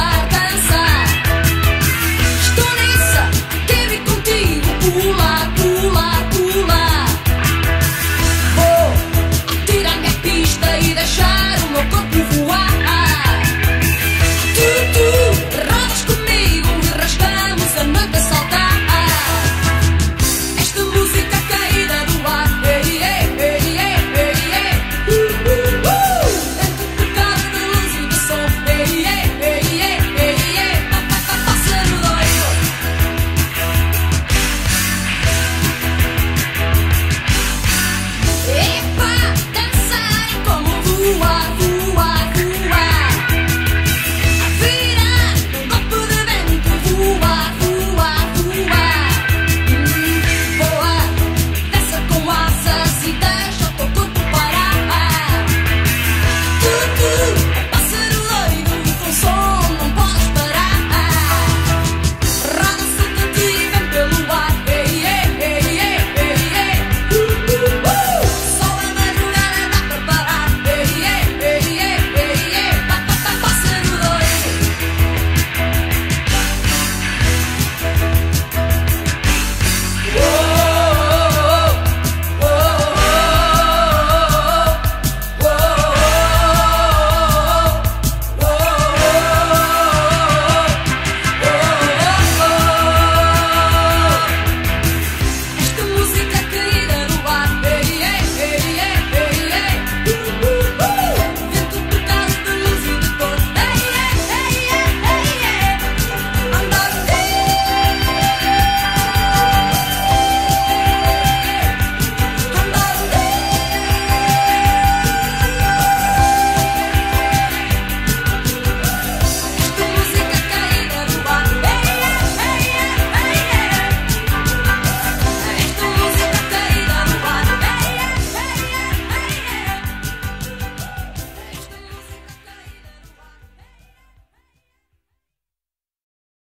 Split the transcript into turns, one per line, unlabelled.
carta.